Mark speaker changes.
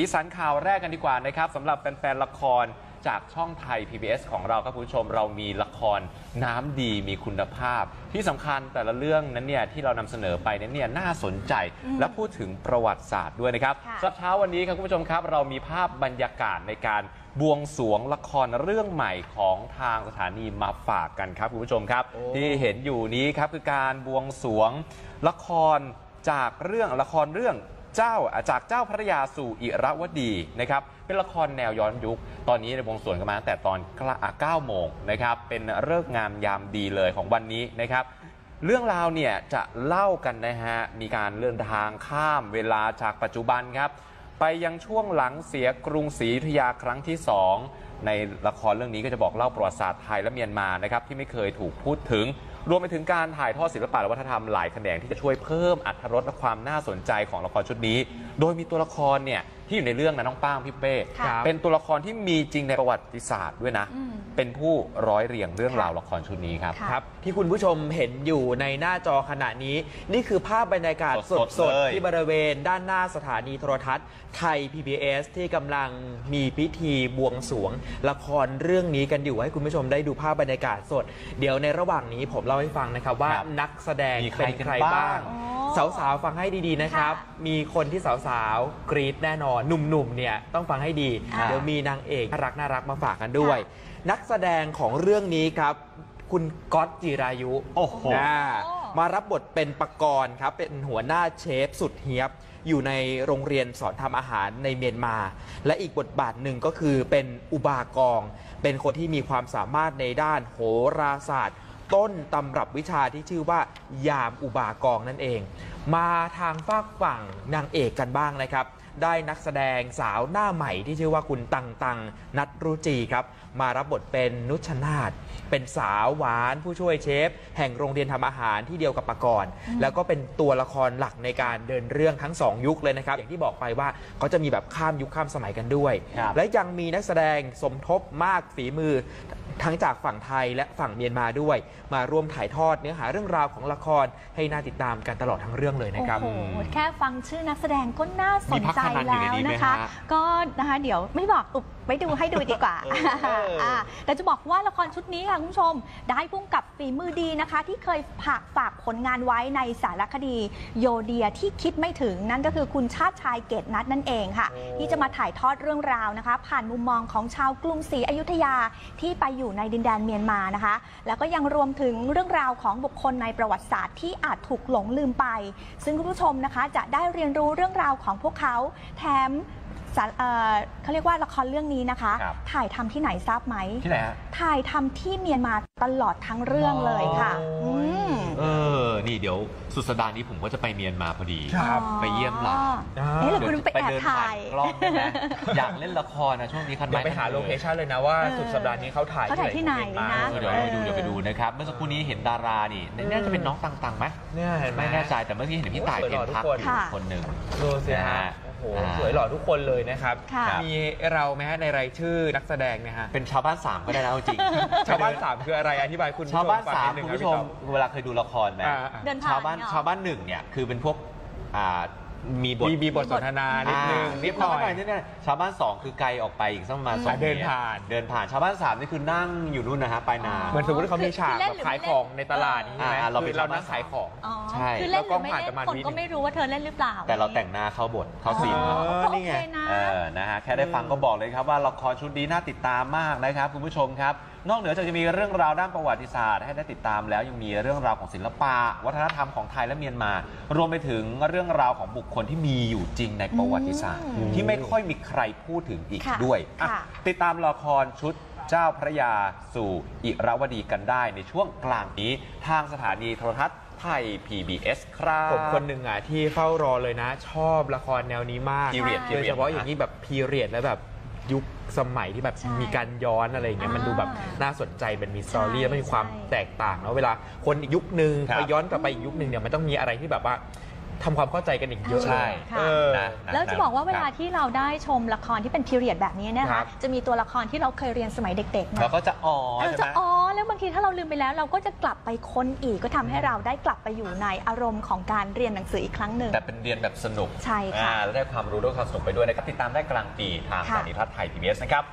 Speaker 1: สีสันข่าวแรกกันดีกว่านะครับสำหรับแฟนๆละครจากช่องไทย PBS ของเราครับคุณผู้ชมเรามีละครน้ำดีมีคุณภาพ ที่สำคัญแต่ละเรื่องนั้นเนี่ยที่เรานำเสนอไปนั้นเนี่ยน่าสนใจและพูดถึงประวัติศาสตร์ด้วยนะครับ
Speaker 2: ค่ะ
Speaker 1: สำหรับเช้าวันนี้ครับคุณผู้ชมครับ เรามีภาพบรรยากาศในการบวงสรวงละครเรื่องใหม่ของทางสถานีมาฝากกันครับคุณผู้ชมครับ
Speaker 3: โอ้
Speaker 1: ที่เห็นอยู่นี้ครับคือการบวงสรวงละครจากเรื่องละครเรื่อง เจ้าจากเจ้าพระยาสู่อิระวดีนะครับเป็นละครแนวย้อนยุค ตอนนี้ในวงสรวงกันมาตั้งแต่ตอน9โมงนะครับเป็นเลิกงามยามดีเลยของวันนี้นะครับ เรื่องราวเนี่ยจะเล่ากันนะฮะมีการเลื่อนทางข้ามเวลาจากปัจจุบันครับไปยังช่วงหลังเสียกรุงศรีอยุธยาครั้งที่ 2 ในละครเรื่องนี้ก็จะบอกเล่าประวัติศาสตร์ไทยและเมียนมานะครับที่ไม่เคยถูกพูดถึง รวมไปถึงการถ่ายทอดศิลปะและวัฒนธรรมหลายแขนงที่จะช่วยเพิ่มอรรถรสและความน่าสนใจของละครชุดนี้ โดยมีตัวละครเนี่ย ที่อยู่ในเรื่องนะน้องป้างพี่เป้
Speaker 2: ค่ะ
Speaker 1: เป็นตัวละครที่มีจริงในประวัติศาสตร์ด้วยนะ
Speaker 2: อืม
Speaker 1: เป็นผู้ร้อยเรียงเรื่องราวละครชุดนี้ครับ
Speaker 2: ค่ะ
Speaker 3: ครับที่คุณผู้ชมเห็นอยู่ในหน้าจอขณะนี้ นี่คือภาพบรรยากาศ
Speaker 1: สดๆ
Speaker 3: สด
Speaker 1: เลย
Speaker 3: ๆที่บริเวณด้านหน้าสถานีโทรทัศน์ไทย PBS ที่กำลังมีพิธีบวงสรวง ละครเรื่องนี้กันอยู่ให้คุณผู้ชมได้ดูภาพบรรยากาศสด เดี๋ยวในระหว่างนี้ผมเล่าให้ฟังนะครับว่า
Speaker 1: ครับ
Speaker 3: นักแสดง
Speaker 1: มีใคร
Speaker 3: เป็น
Speaker 1: กัน
Speaker 3: ใคร
Speaker 1: บ้าง
Speaker 3: บ้าง
Speaker 2: อ๋
Speaker 3: สาวๆ ฟังให้ดีๆ นะครับ
Speaker 2: ค่ะ
Speaker 3: มีคนที่สาวๆ กรี๊ดแน่นอน หนุ่มๆ เนี่ยต้องฟังให้ดี
Speaker 2: อ่า
Speaker 3: เดี๋ยวมีนางเอกน่ารักน่ารักมาฝากกันด้วย
Speaker 2: ค่
Speaker 3: นักแสดงของเรื่องนี้ครับ คุณก๊อตจิรายุ
Speaker 1: โอ้โห
Speaker 3: อ่า
Speaker 2: โอ้
Speaker 3: มารับบทเป็นปกรณ์ครับ เป็นหัวหน้าเชฟสุดเฮียบ อยู่ในโรงเรียนสอนทำอาหารในเมียนมา และอีกบทบาทหนึ่งก็คือเป็นอุบากอง เป็นคนที่มีความสามารถในด้านโหราศาสตร์ ต้นตำรับวิชาที่ชื่อว่า ยามอุบากองนั่นเอง มาทางฝากฝั่งนางเอกกันบ้างนะครับ ได้นักแสดงสาวหน้าใหม่ที่ชื่อว่าคุณตังตังนัทรุจีครับ มารับบทเป็นนุชนาธเป็นสาวหวานผู้ช่วยเชฟ แห่งโรงเรียนทำอาหารที่เดียวกับปากรแล้วก็เป็นตัวละครหลักในการเดินเรื่องทั้งสองยุคเลยนะครับ อย่างที่บอกไปว่าเขาจะมีแบบข้ามยุคข้ามสมัยกันด้วย
Speaker 1: ครับ
Speaker 3: และยังมีนักแสดงสมทบมากฝีมือ ทั้งจากฝั่งไทยและฝั่งเมียนมาด้วย มาร่วมถ่ายทอดเนื้อหาเรื่องราวของละครให้น่าติดตามกันตลอดทั้งเรื่องเลยนะครับ
Speaker 2: โอ้โหแค่ฟังชื่อนักแสดงก็น่าสนใจ
Speaker 1: มีพักพนันอยู่
Speaker 2: แล้
Speaker 1: ใน
Speaker 2: ว
Speaker 1: นี้ไหม
Speaker 2: นะคะ
Speaker 1: ฮะ
Speaker 2: ก็นะคะเดี๋ยวไม่บอกอุบ ไปดูให้ดูดีกว่า
Speaker 3: เออเอออ่า
Speaker 2: แต่จะบอกว่าละครชุดนี้ค่ะคุณผู้ชม ได้พุ่งกับฝีมือดีนะคะ ที่เคยฝากฝากผลงานไว้ในสารคดีโยเดียที่คิดไม่ถึงนั่นก็คือคุณชาติชายเกตนัทนั่นเองค่ะ
Speaker 3: โอ้
Speaker 2: ที่จะมาถ่ายทอดเรื่องราวนะคะ ผ่านมุมมองของชาวกรุงศรีอยุธยาที่ไปอยู่ในดินแดนเมียนมานะคะ แล้วก็ยังรวมถึงเรื่องราวของบุคคลในประวัติศาสตร์ที่อาจถูกหลงลืมไป ซึ่งคุณผู้ชมนะคะจะได้เรียนรู้เรื่องราวของพวกเขาแถม สารเอ่อเขาเรียกว่าละครเรื่องนี้นะคะ
Speaker 1: ครับ
Speaker 2: ถ่ายทำที่ไหนทราบไหม
Speaker 1: ที่ไหนฮะ
Speaker 2: ถ่ายทำที่เมียนมาตลอดทั้งเรื่องเลยค่ะ
Speaker 3: โอ้ย
Speaker 2: อืม
Speaker 1: เออ นี่เดี๋ยวสุดสัปดาห์นี้ผมก็จะไปเมียนมาพอดี
Speaker 3: ครับ
Speaker 1: ไปเยี่ยมหลาน
Speaker 3: อ่า
Speaker 2: เอ๊ะหรือคุณไปแอบ
Speaker 1: เดิน
Speaker 2: ถ่า
Speaker 1: ผ่าน
Speaker 2: ย
Speaker 1: กล้องได้ไหมอยากเล่นละครนะช่วงนี้คัน
Speaker 3: เดี๋ยวไปหา location เลยนะว่า
Speaker 2: เออ
Speaker 3: สุดสัปดาห์นี้เขาถ่าย
Speaker 2: เขาถ่ายที่ไหน
Speaker 3: ของเมียนมา
Speaker 2: นะ
Speaker 1: เออเดี๋ยวเราไปดูเดี๋ยวไปดูนะครับเมื่อสักครู่นี้เห็นดารานี่น่าจะเป็นน้องตังตังไหม
Speaker 3: เนี่ยเห็นไหม
Speaker 1: ไม่แน่ใจแต่เมื่อกี้เห็นพี่ต่าย
Speaker 3: โอ้ย
Speaker 1: เพ็ญพักตร์
Speaker 3: สวยหล่อทุกคน
Speaker 1: อยู่
Speaker 2: ค่ะ
Speaker 1: คนหนึ่ง
Speaker 3: ดูสิ
Speaker 1: นะ
Speaker 3: ฮะ
Speaker 1: ฮะ
Speaker 3: โอ้ โห
Speaker 1: อ่า
Speaker 3: สวยหล่อทุกคนเลยนะครับ
Speaker 2: ค่ะ
Speaker 3: มีเราไหมฮะในรายชื่อนักแสดงเนะฮะ
Speaker 1: เป็นชาวบ้านสามก็ได้นะเอาจริง
Speaker 3: ชาวบ้านสามคืออะไรอธิบายคุณผู้
Speaker 1: ชาวบ้าน
Speaker 3: ฟัง
Speaker 1: สาม
Speaker 3: ดนึง
Speaker 1: คุณ
Speaker 3: รับ
Speaker 1: ผู้ชม
Speaker 3: พี่
Speaker 1: เวลาเคยดูละครไหม
Speaker 3: ต๊อบอ่า
Speaker 2: เดินผ่าน
Speaker 1: ชาวบ้าน
Speaker 2: เนี่ยเหรอ
Speaker 1: ชาวบ้านหนึ่งเนี่ยคือเป็นพวกอ่า มีบท
Speaker 3: มีมีบทสนทนานิดนึง
Speaker 1: อ่า
Speaker 3: นิดหน่อย
Speaker 1: นิดหน่อยชาวบ้านสองคือไกลออกไปอีกสักประมาณสอง
Speaker 3: อ่าเดิน
Speaker 1: มตร
Speaker 3: ผ่าน
Speaker 1: เดินผ่านชาวบ้านสามนี่คือนั่งอยู่นู่นนะฮะปลายนา
Speaker 3: เหมือนสมมติเขามีฉาก
Speaker 2: คือเล่
Speaker 3: แบ
Speaker 2: น
Speaker 3: บ
Speaker 2: หรือ
Speaker 3: ขาย
Speaker 2: ไม่เล่น
Speaker 3: ของในตลาดนี่ใช่ไหม
Speaker 1: อ่าเราเป็น
Speaker 3: คือเรา
Speaker 1: ชาวบ้าน
Speaker 3: นั่งขายของ
Speaker 2: อ๋อ
Speaker 1: ใช่
Speaker 2: คือเล่นหรือไม่
Speaker 3: แล้วกล้องผ่าน
Speaker 2: เล่
Speaker 3: ประมาณ
Speaker 2: นคน
Speaker 3: วิ
Speaker 2: ก็ไม่รู้ว่าเธอเล่นหรือเปล่า
Speaker 1: แต่เราแต่งหน้าเข้าบทเข้าซีน
Speaker 3: อ๋
Speaker 1: เขา
Speaker 3: อ
Speaker 2: ก็
Speaker 3: นี่
Speaker 2: โอ
Speaker 3: ไง
Speaker 2: เคนะ
Speaker 1: เออนะฮะแค่ได้ฟังก็บอกเลยครับว่าละครชุดนี้น่าติดตามมากนะครับคุณผู้ชมครับนอกเหนือจากจะมีเรื่องราวด้านประวัติศาสตร์ให้ได้ติดตามแล้วยังมีเรื่องราวของศิลปะ วัฒนธรรมของไทยและเมียนมา รวมไปถึงเรื่องราวของบุคคลที่มีอยู่จริงในประวัติศาสตร์
Speaker 2: อืม
Speaker 1: ที่ไม่ค่อยมีใครพูดถึงอีก
Speaker 2: ค่ะ
Speaker 1: ด้วยอะ
Speaker 2: ค่ะ
Speaker 1: ติดตามละครชุดเจ้าพระยาสู่อิราวดีกันได้ในช่วงกลางนี้ทางสถานีโทรทัศน์ไทย PBS ครับ
Speaker 3: ผมคนหนึ่งอะที่เฝ้ารอเลยนะ ชอบละครแนวนี้มาก
Speaker 1: Period
Speaker 3: โดยเฉพาะอย่างนี้แบบพีเรียดแล้วแบบยุคสมัยที่แบบ
Speaker 2: ใช่
Speaker 3: มีการย้อนอะไรอย่างเงี้ยมันดูแบบ
Speaker 2: อ่า
Speaker 3: น่าสนใจมันมีสตอรี่
Speaker 2: ใช่
Speaker 3: แล้วมันมีความ
Speaker 2: ใช่
Speaker 3: แตกต่างเนาะเวลาคนอีกยุคหนึ่ง
Speaker 1: ครับ
Speaker 3: พอย้อนกลับไปอีกยุคหนึ่งเนี่ยมันต้องมีอะไรที่แบบว่า ทำความเข้าใจกันอีกเยอะ
Speaker 1: ใช่
Speaker 2: ค่ะ
Speaker 3: เออ
Speaker 1: นะน
Speaker 2: แล้วจะบอกว่าเวลา
Speaker 1: ครับ
Speaker 2: ที่เราได้ชมละครที่เป็นพีเรียดแบบนี้เนย
Speaker 3: ครั
Speaker 2: คะ
Speaker 3: บ
Speaker 2: จะมีตัวละครที่เราเคยเรียนสมัยเด็กๆ
Speaker 1: เรา
Speaker 2: นะ
Speaker 1: ก็จะอ๋อ
Speaker 2: เรา
Speaker 1: ใช่
Speaker 2: จะ
Speaker 1: ไหม
Speaker 2: อ๋อแล้วบางทีถ้าเราลืมไปแล้วเราก็จะกลับไปค้นอีกก็ทำให้เราได้กลับไปอยู่ในอารมณ์ของการเรียนหนังสืออีกครั้งหนึ่ง
Speaker 1: แต่เป็นเรียนแบบสนุก
Speaker 2: ใช่ค่ะ
Speaker 1: อ่าแล้วได้ความรู้ด้วยความสนุกไปด้วยนะครับ ติดตามได้กลางปีทาง
Speaker 2: ค่ะ
Speaker 1: สถานีทัศน์ไทย PBS นะครับ